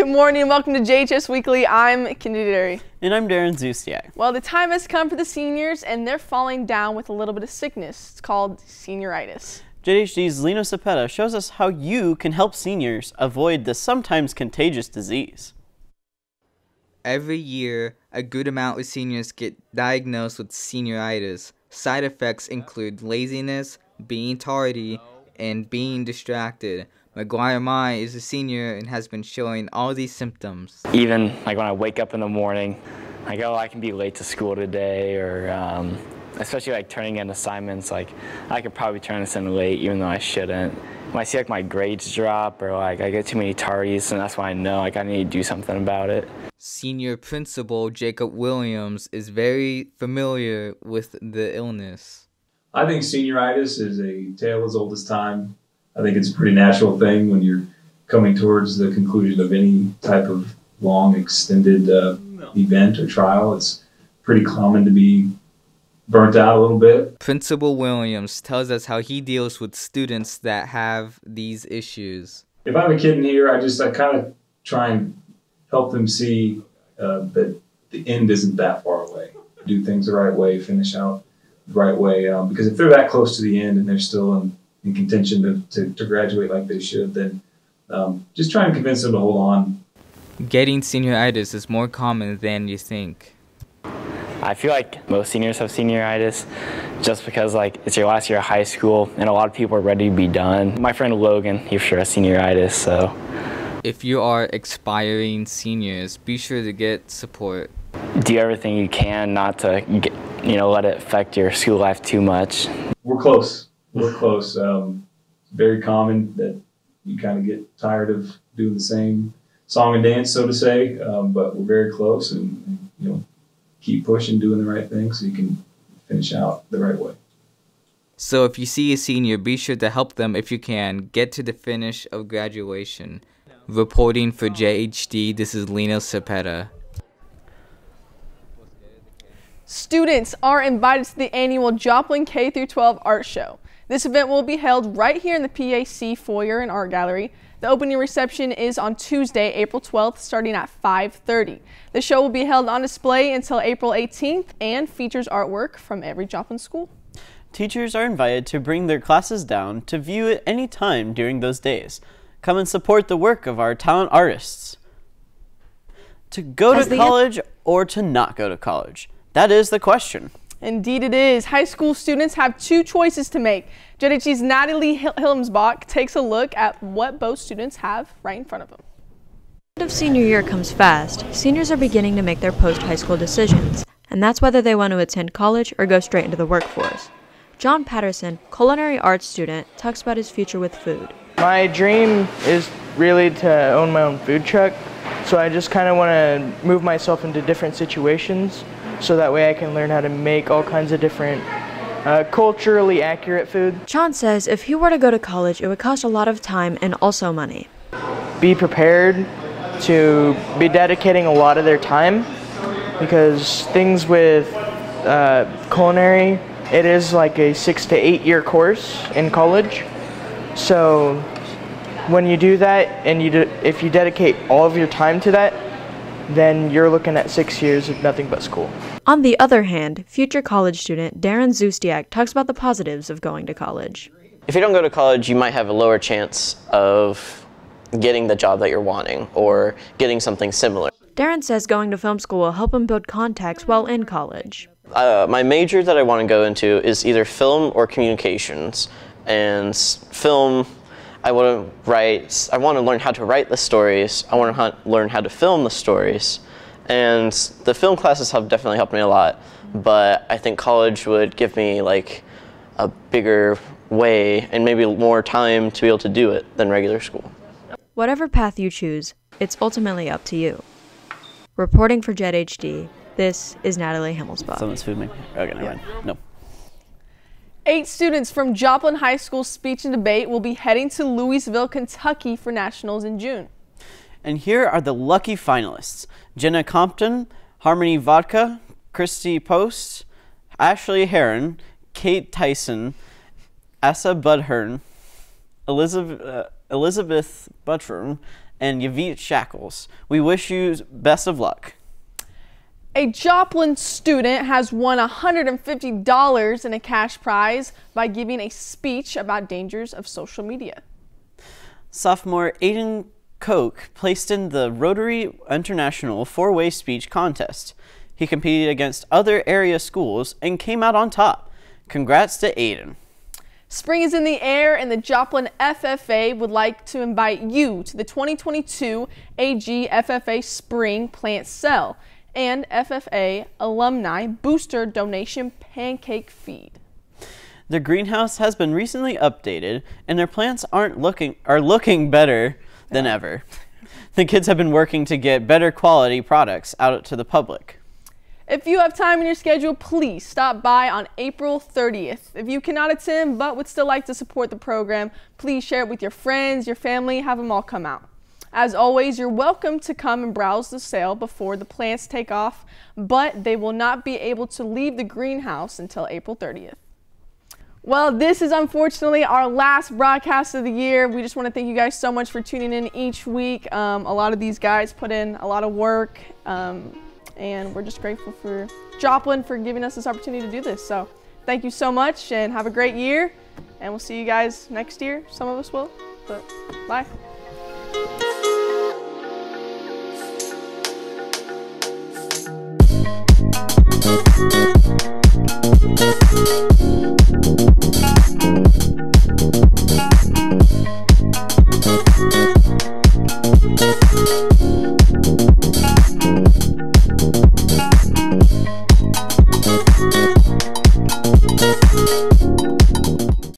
Good morning and welcome to JHS Weekly. I'm Kennedy Derry. And I'm Darren Zustiak. Well, the time has come for the seniors and they're falling down with a little bit of sickness. It's called senioritis. JHD's Lino Cepeda shows us how you can help seniors avoid this sometimes contagious disease. Every year, a good amount of seniors get diagnosed with senioritis. Side effects include laziness, being tardy, and being distracted. McGuire Mai is a senior and has been showing all these symptoms. Even like when I wake up in the morning, I go, I can be late to school today, or um, especially like turning in assignments, like I could probably turn this in late even though I shouldn't. When I see like my grades drop or like I get too many tardies, and that's why I know like I need to do something about it. Senior principal Jacob Williams is very familiar with the illness. I think senioritis is a tale as old as time. I think it's a pretty natural thing when you're coming towards the conclusion of any type of long, extended uh, event or trial. It's pretty common to be burnt out a little bit. Principal Williams tells us how he deals with students that have these issues. If I have a kid in here, I just I kind of try and help them see uh, that the end isn't that far away. Do things the right way, finish out the right way. Um, because if they're that close to the end and they're still in in contention to, to, to graduate like they should, then um, just try and convince them to hold on. Getting senioritis is more common than you think. I feel like most seniors have senioritis just because like it's your last year of high school and a lot of people are ready to be done. My friend Logan, he for sure has senioritis, so. If you are expiring seniors, be sure to get support. Do everything you can not to get, you know, let it affect your school life too much. We're close we're close. Um, it's very common that you kind of get tired of doing the same song and dance, so to say. Um, but we're very close, and, and, you know, keep pushing, doing the right thing, so you can finish out the right way. So if you see a senior, be sure to help them if you can get to the finish of graduation. Reporting for JHD, this is Lino Cepeda. Students are invited to the annual Joplin K-12 Art Show. This event will be held right here in the PAC foyer and art gallery. The opening reception is on Tuesday, April 12th, starting at 5.30. The show will be held on display until April 18th and features artwork from every Joplin school. Teachers are invited to bring their classes down to view at any time during those days. Come and support the work of our talent artists. To go As to college or to not go to college? That is the question. Indeed it is. High school students have two choices to make. JHD's Natalie Himmelsbach takes a look at what both students have right in front of them. The end of senior year comes fast. Seniors are beginning to make their post-high school decisions, and that's whether they want to attend college or go straight into the workforce. John Patterson, culinary arts student, talks about his future with food. My dream is really to own my own food truck, so I just kind of want to move myself into different situations so that way I can learn how to make all kinds of different uh, culturally accurate food. John says if he were to go to college, it would cost a lot of time and also money. Be prepared to be dedicating a lot of their time because things with uh, culinary, it is like a six to eight year course in college. So when you do that and you do, if you dedicate all of your time to that, then you're looking at six years of nothing but school. On the other hand, future college student Darren Zustiak talks about the positives of going to college. If you don't go to college, you might have a lower chance of getting the job that you're wanting or getting something similar. Darren says going to film school will help him build contacts while in college. Uh, my major that I want to go into is either film or communications. And film I want to write, I want to learn how to write the stories. I want to learn how to film the stories. And the film classes have definitely helped me a lot. But I think college would give me like a bigger way and maybe more time to be able to do it than regular school. Whatever path you choose, it's ultimately up to you. Reporting for Jet HD, this is Natalie Himmelsbach. Someone's food maybe. Okay, never mind. No. Eight students from Joplin High School Speech and Debate will be heading to Louisville, Kentucky for nationals in June. And here are the lucky finalists. Jenna Compton, Harmony Vodka, Christy Post, Ashley Heron, Kate Tyson, Asa Budhern, Elizabeth, uh, Elizabeth Buttram, and Yavit Shackles. We wish you best of luck. A Joplin student has won $150 in a cash prize by giving a speech about dangers of social media. Sophomore Aiden Koch placed in the Rotary International four-way speech contest. He competed against other area schools and came out on top. Congrats to Aiden. Spring is in the air and the Joplin FFA would like to invite you to the 2022 AG FFA Spring Plant Sale and FFA Alumni Booster Donation Pancake Feed. The greenhouse has been recently updated and their plants aren't looking are looking better than ever. The kids have been working to get better quality products out to the public. If you have time in your schedule, please stop by on April 30th. If you cannot attend but would still like to support the program, please share it with your friends, your family, have them all come out. As always, you're welcome to come and browse the sale before the plants take off, but they will not be able to leave the greenhouse until April 30th. Well, this is unfortunately our last broadcast of the year. We just want to thank you guys so much for tuning in each week. Um, a lot of these guys put in a lot of work, um, and we're just grateful for Joplin for giving us this opportunity to do this. So thank you so much, and have a great year. And we'll see you guys next year. Some of us will, but bye.